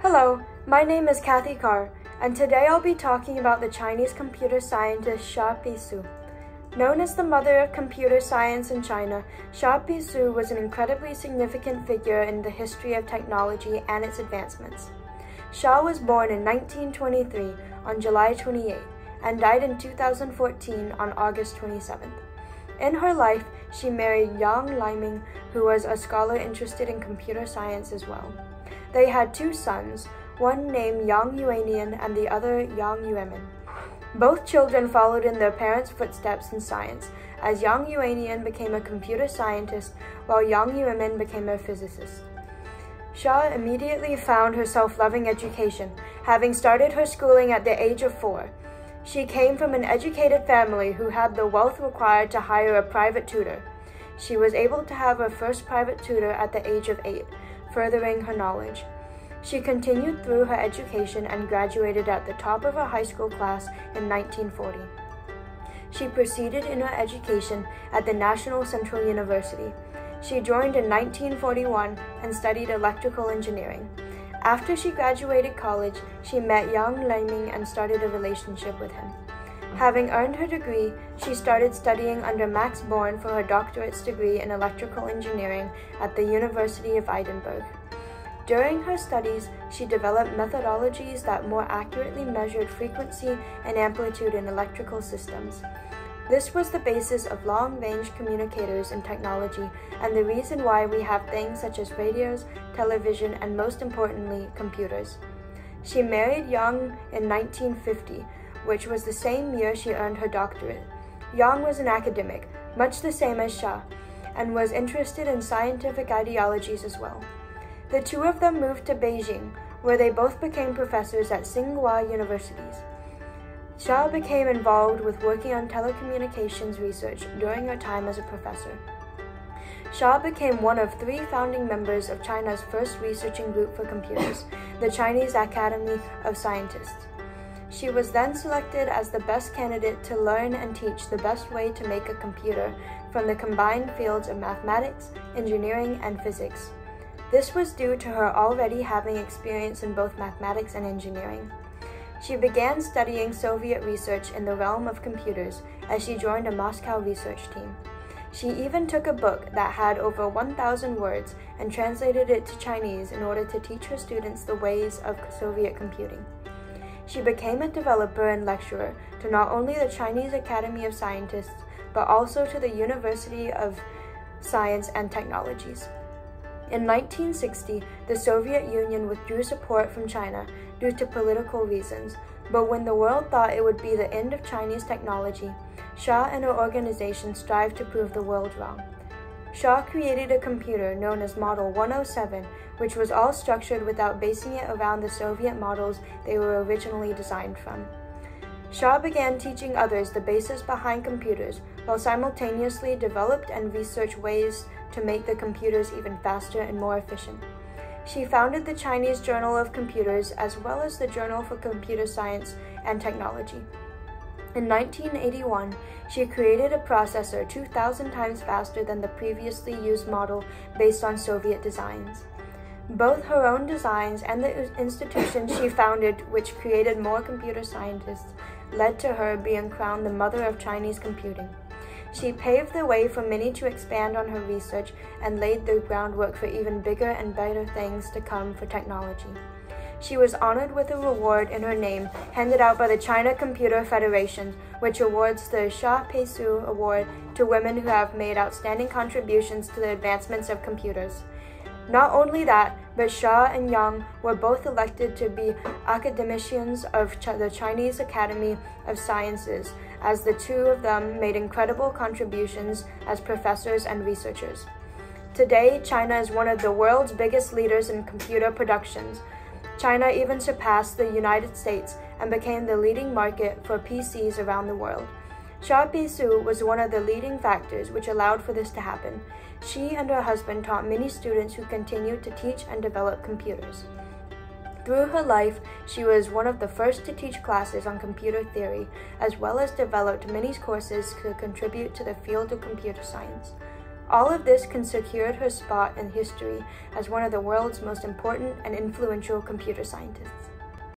Hello, my name is Kathy Karr, and today I'll be talking about the Chinese computer scientist Xia Peisu. Known as the mother of computer science in China, Xia Peisu was an incredibly significant figure in the history of technology and its advancements. Xia was born in 1923 on July 28 and died in 2014 on August 27th. In her life, she married Yang Liming, who was a scholar interested in computer science as well. They had two sons, one named Yang Yuanian and the other Yang Yuemin. Both children followed in their parents' footsteps in science, as Yang Yuanian became a computer scientist while Yang Yuemin became a physicist. Xia immediately found herself loving education, having started her schooling at the age of four. She came from an educated family who had the wealth required to hire a private tutor. She was able to have her first private tutor at the age of eight, furthering her knowledge. She continued through her education and graduated at the top of her high school class in 1940. She proceeded in her education at the National Central University. She joined in 1941 and studied electrical engineering. After she graduated college, she met Yang Liming and started a relationship with him. Having earned her degree, she started studying under Max Born for her doctorate's degree in electrical engineering at the University of Edinburgh. During her studies, she developed methodologies that more accurately measured frequency and amplitude in electrical systems. This was the basis of long range communicators and technology and the reason why we have things such as radios, television, and most importantly, computers. She married Yang in 1950, which was the same year she earned her doctorate. Yang was an academic, much the same as Xia, and was interested in scientific ideologies as well. The two of them moved to Beijing, where they both became professors at Tsinghua universities. Xia became involved with working on telecommunications research during her time as a professor. Xia became one of three founding members of China's first researching group for computers, the Chinese Academy of Scientists. She was then selected as the best candidate to learn and teach the best way to make a computer from the combined fields of mathematics, engineering, and physics. This was due to her already having experience in both mathematics and engineering. She began studying Soviet research in the realm of computers as she joined a Moscow research team. She even took a book that had over 1,000 words and translated it to Chinese in order to teach her students the ways of Soviet computing. She became a developer and lecturer to not only the Chinese Academy of Scientists, but also to the University of Science and Technologies. In 1960, the Soviet Union withdrew support from China due to political reasons, but when the world thought it would be the end of Chinese technology, Xia and her organization strived to prove the world wrong. Xia created a computer known as Model 107, which was all structured without basing it around the Soviet models they were originally designed from. Xia began teaching others the basis behind computers, while simultaneously developed and researched ways to make the computers even faster and more efficient. She founded the Chinese Journal of Computers as well as the Journal for Computer Science and Technology. In 1981, she created a processor 2,000 times faster than the previously used model based on Soviet designs. Both her own designs and the institution she founded, which created more computer scientists, led to her being crowned the mother of Chinese computing. She paved the way for many to expand on her research and laid the groundwork for even bigger and better things to come for technology. She was honored with a reward in her name handed out by the China Computer Federation, which awards the Xia Peisu Award to women who have made outstanding contributions to the advancements of computers. Not only that, but Xia and Yang were both elected to be academicians of Ch the Chinese Academy of Sciences, as the two of them made incredible contributions as professors and researchers. Today, China is one of the world's biggest leaders in computer productions. China even surpassed the United States and became the leading market for PCs around the world. Xia Peisu was one of the leading factors which allowed for this to happen. She and her husband taught many students who continued to teach and develop computers. Through her life, she was one of the first to teach classes on computer theory, as well as developed many courses to contribute to the field of computer science. All of this can secure her spot in history as one of the world's most important and influential computer scientists.